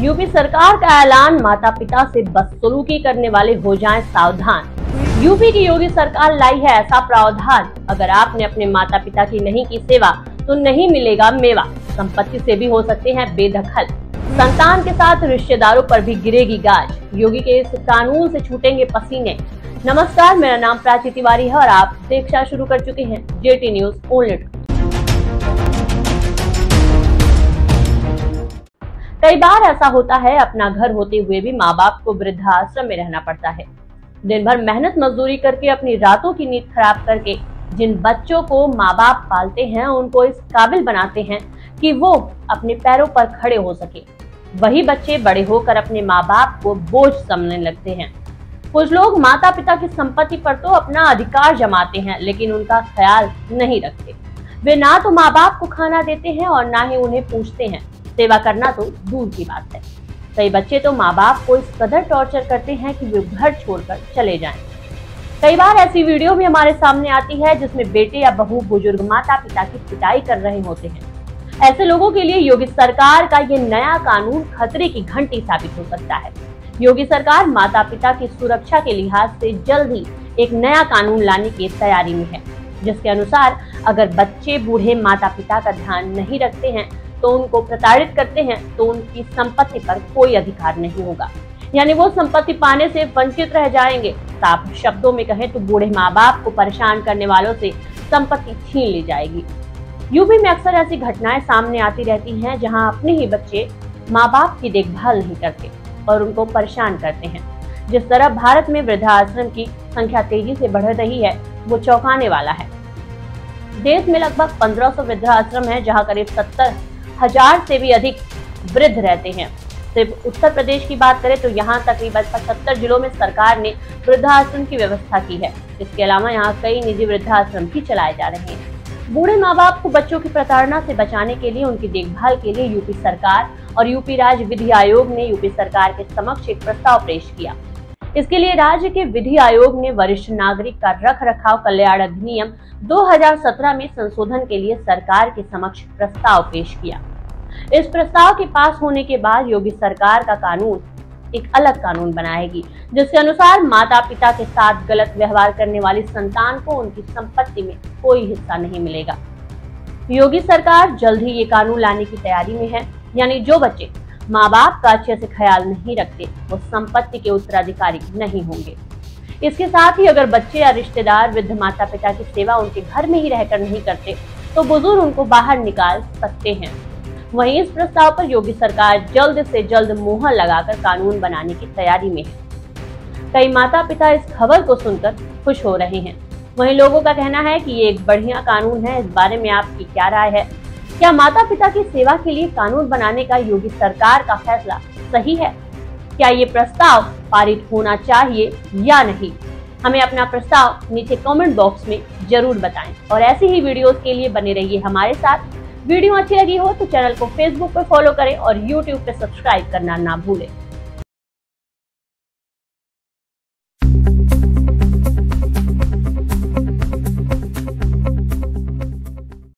UP सरकार का ऐलान माता पिता से बदसलूकी करने वाले हो जाएँ सावधान। यूपी की योगी सरकार लाई है ऐसा प्रावधान। अगर आपने अपने माता पिता की नहीं की सेवा तो नहीं मिलेगा मेवा। संपत्ति से भी हो सकते हैं बेदखल। संतान के साथ रिश्तेदारों पर भी गिरेगी गाज। योगी के इस कानून से छूटेंगे पसीने। नमस्कार, मेरा नाम प्राची तिवारी है और आप देखना शुरू कर चुके हैं जेटी न्यूज़ ओनली कई बार ऐसा होता है, अपना घर होते हुए भी माँ बाप को वृद्धाश्रम में रहना पड़ता है। दिन भर मेहनत मजदूरी करके अपनी रातों की नींद खराब करके जिन बच्चों को माँ बाप पालते हैं, उनको इस काबिल बनाते हैं कि वो अपने पैरों पर खड़े हो सके। वही बच्चे बड़े होकर अपने माँ बाप को बोझ समझने लगते हैं। कुछ लोग माता पिता की संपत्ति पर तो अपना अधिकार जमाते हैं, लेकिन उनका ख्याल नहीं रखते। वे ना तो माँ बाप को खाना देते हैं और ना ही उन्हें पूछते हैं। सेवा करना तो दूर की बात है। कई बच्चे तो माँ बाप को इस कदर टॉर्चर करते हैं कि वे घर छोड़कर चले जाएँ। कई बार ऐसी वीडियो भी हमारे सामने आती है जिसमें बेटे या बहू बुज़ुर्ग माता पिता की पिटाई कर रहे होते हैं। ऐसे लोगों के लिए योगी सरकार का ये नया कानून खतरे की घंटी साबित हो सकता है। योगी सरकार माता पिता की सुरक्षा के लिहाज से जल्द ही एक नया कानून लाने की तैयारी में है, जिसके अनुसार अगर बच्चे बूढ़े माता पिता का ध्यान नहीं रखते हैं तो उनको प्रताड़ित करते हैं तो उनकी संपत्ति पर कोई अधिकार नहीं होगा। यानी वो संपत्ति पाने से वंचित रह जाएँगे। साफ़ शब्दों में कहें तो बूढ़े माँ बाप को परेशान करने वालों से संपत्ति छीन ली जाएगी। यूपी में अक्सर ऐसी घटनाएँ सामने आती रहती हैं, जहाँ अपने ही बच्चे माँ बाप की देखभाल नहीं करते और उनको परेशान करते हैं। जिस तरह भारत में वृद्धाश्रम की संख्या तेज़ी से बढ़ रही है, वो चौंकाने वाला है। देश में लगभग 1500 वृद्धाश्रम है, जहाँ करीब सत्तर हज़ार से भी अधिक वृद्ध रहते हैं। सिर्फ़ उत्तर प्रदेश की बात करें तो यहाँ तकरीबन पचहत्तर जिलों में सरकार ने वृद्धाश्रम की व्यवस्था की है। इसके अलावा यहाँ कई निजी वृद्धाश्रम भी चलाए जा रहे हैं। बूढ़े माँ बाप को बच्चों की प्रताड़ना से बचाने के लिए, उनकी देखभाल के लिए यूपी सरकार और यूपी राज्य विधि आयोग ने यूपी सरकार के समक्ष एक प्रस्ताव पेश किया। इसके लिए राज्य के विधि आयोग ने वरिष्ठ नागरिक का रख रखाव कल्याण अधिनियम 2017 में संशोधन के लिए सरकार के समक्ष प्रस्ताव पेश किया। इस प्रस्ताव के पास होने के बाद योगी सरकार का कानून एक अलग कानून बनाएगी, जिसके अनुसार माता पिता के साथ गलत व्यवहार करने वाली संतान को उनकी संपत्ति में कोई हिस्सा नहीं मिलेगा। योगी सरकार जल्द ही ये कानून लाने की तैयारी में है, यानी जो बच्चे माँ बाप का अच्छे से ख्याल नहीं रखते, वो संपत्ति के उत्तराधिकारी नहीं होंगे। इसके साथ ही अगर बच्चे या रिश्तेदार वृद्ध माता पिता की सेवा उनके घर में ही रहकर नहीं करते तो बुज़ुर्ग उनको बाहर निकाल सकते हैं। वहीं इस प्रस्ताव पर योगी सरकार जल्द से जल्द मोहर लगाकर कानून बनाने की तैयारी में है। कई माता पिता इस खबर को सुनकर खुश हो रहे हैं। वहीं लोगों का कहना है कि ये एक बढ़िया कानून है, इस बारे में आपकी क्या राय है? क्या माता पिता की सेवा के लिए कानून बनाने का योगी सरकार का फैसला सही है? क्या ये प्रस्ताव पारित होना चाहिए या नहीं? हमें अपना प्रस्ताव नीचे कमेंट बॉक्स में ज़रूर बताएँ और ऐसी ही वीडियोस के लिए बने रहिए हमारे साथ। वीडियो अच्छी लगी हो तो चैनल को फेसबुक पर फॉलो करें और यूट्यूब पर सब्सक्राइब करना ना भूलें।